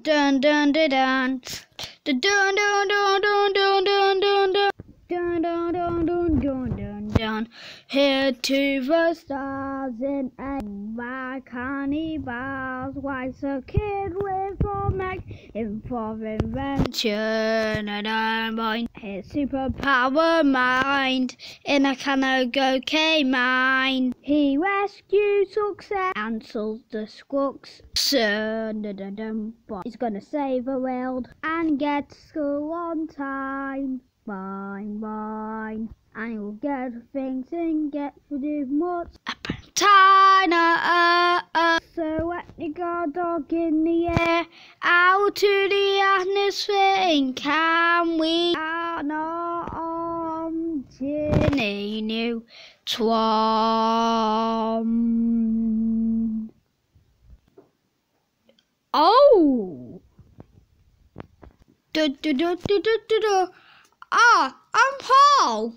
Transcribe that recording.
Dun dun dun dun. Dun dun dun dun dun dun dun dun dun. Dun dun dun dun dun dun. Here to the stars in a by cannibals. Why's a kid with in for invention and I'm mind. His superpower mind in a can go K mine. He rescues success and solves the squawks. Son, dun, dun, dun, but he's gonna save the world and get to school on time. Fine, fine. And you'll get things and get to do much. Up uh, uh. Guard dog in the air, out to the atmosphere, and can we not on Ginny New Twom? Oh! Du, du, du, du, du, du, du. Ah, I'm Paul.